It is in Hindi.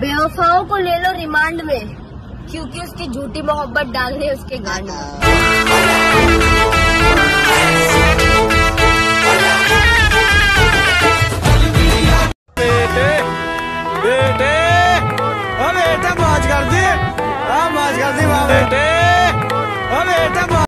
बेवफाओं को ले लो रिमांड में, क्योंकि उसकी झूठी मोहब्बत डाल रही है उसके गाने बेटे बेटे ओ बेटा मौज कर दी। हाँ मौज कर दी बेटे